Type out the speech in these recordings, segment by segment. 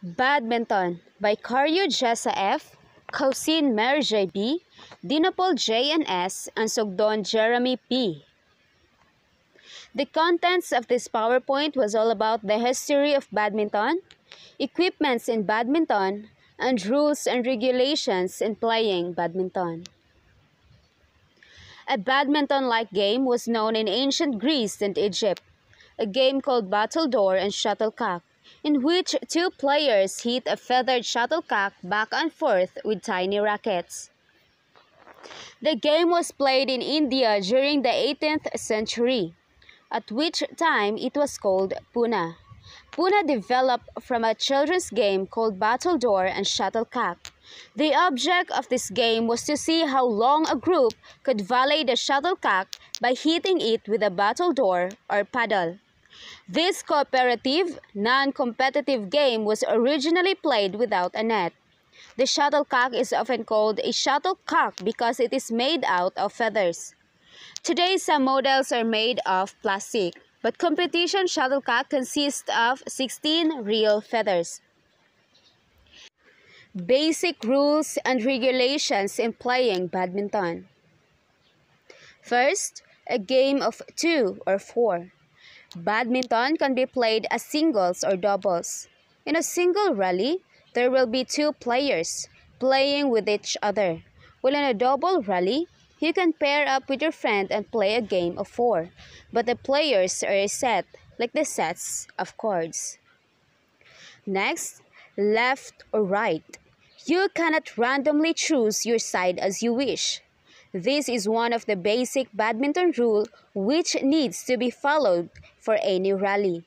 Badminton by Karyo Jessa F., Causin Mer J.B., Dinapol J and S, and Sogdon Jeremy P. The contents of this PowerPoint was all about the history of badminton, equipments in badminton, and rules and regulations in playing badminton. A badminton-like game was known in ancient Greece and Egypt, a game called battledore and shuttlecock, in which two players hit a feathered shuttlecock back and forth with tiny rackets. The game was played in India during the 18th century, at which time it was called Poona. Poona developed from a children's game called Battledore and Shuttlecock. The object of this game was to see how long a group could volley the shuttlecock by hitting it with a battledore or paddle. This cooperative, non-competitive game was originally played without a net. The shuttlecock is often called a shuttlecock because it is made out of feathers. Today, some models are made of plastic, but competition shuttlecock consists of 16 real feathers. Basic rules and regulations in playing badminton. First, a game of two or four. Badminton can be played as singles or doubles. In a single rally, there will be two players playing with each other, while in a double rally, you can pair up with your friend and play a game of four, but the players are a set, like the sets of chords. Next, left or right. You cannot randomly choose your side as you wish. This is one of the basic badminton rule which needs to be followed for any rally.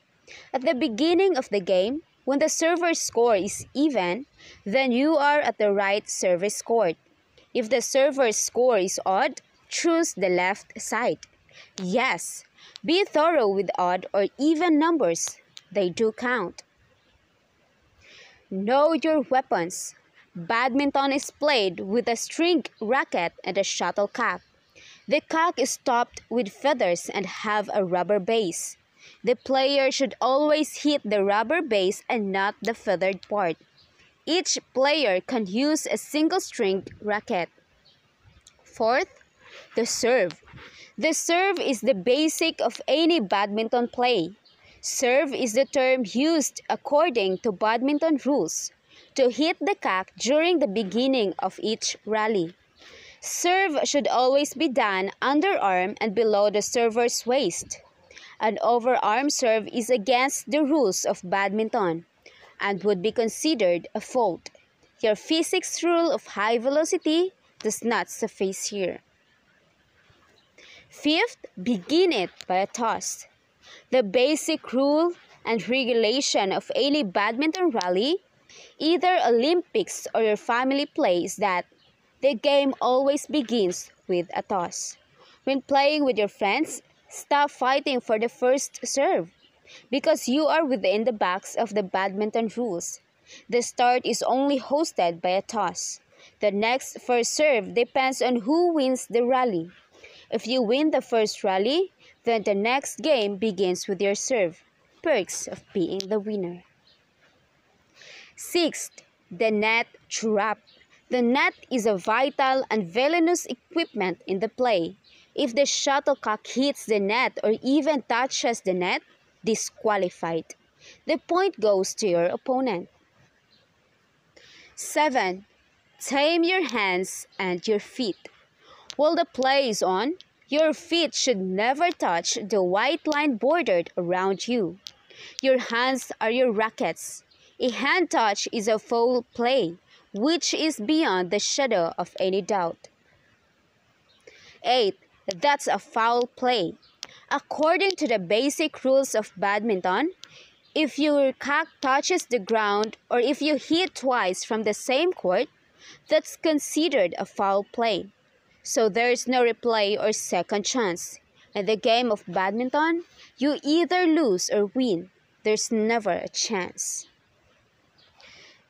At the beginning of the game, when the server's score is even, then you are at the right service court. If the server's score is odd, choose the left side. Yes, be thorough with odd or even numbers. They do count. Know your weapons. Badminton is played with a string racket and a shuttlecock. The cock is topped with feathers and have a rubber base. The player should always hit the rubber base and not the feathered part. Each player can use a single string racket. Fourth, the serve. The serve is the basic of any badminton play. Serve is the term used according to badminton rules to hit the cock during the beginning of each rally. Serve should always be done underarm and below the server's waist. An overarm serve is against the rules of badminton and would be considered a fault. Your physics rule of high velocity does not suffice here. Fifth, begin it by a toss. The basic rule and regulation of any badminton rally, either Olympics or your family plays that the game always begins with a toss. When playing with your friends, stop fighting for the first serve because you are within the box of the badminton rules. The start is only hosted by a toss. The next first serve depends on who wins the rally. If you win the first rally, then the next game begins with your serve. Perks of being the winner. Sixth, the net trap. The net is a vital and villainous equipment in the play. If the shuttlecock hits the net or even touches the net, disqualified. The point goes to your opponent. 7. Tame your hands and your feet. While the play is on, your feet should never touch the white line bordered around you. Your hands are your rackets. A hand touch is a foul play, which is beyond the shadow of any doubt. 8. That's a foul play. According to the basic rules of badminton, if your cock touches the ground or if you hit twice from the same court, that's considered a foul play. So there is no replay or second chance. In the game of badminton, you either lose or win. There's never a chance.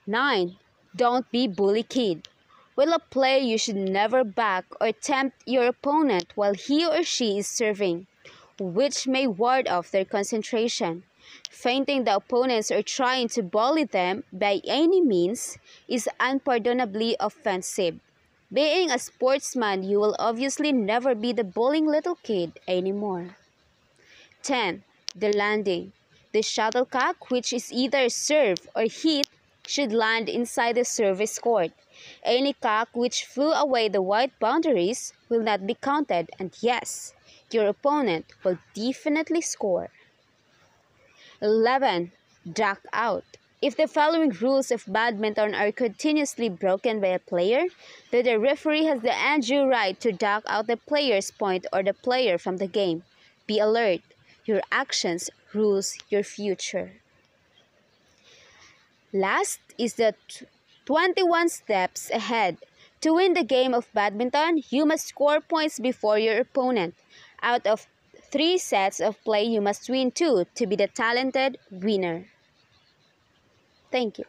9. Don't be bully kid. While a play, you should never back or tempt your opponent while he or she is serving which may ward off their concentration. Feinting the opponents or trying to bully them by any means is unpardonably offensive. Being a sportsman, you will obviously never be the bullying little kid anymore. 10. The landing. The shuttlecock, which is either served or hit, should land inside the service court. Any cock which flew away the white boundaries will not be counted, and yes, your opponent will definitely score. 11. Duck out. If the following rules of badminton are continuously broken by a player, then the referee has the undue right to duck out the player's point or the player from the game. Be alert. Your actions rules your future. Last is the 21 steps ahead. To win the game of badminton, you must score points before your opponent. Out of three sets of play, you must win two to be the talented winner. Thank you.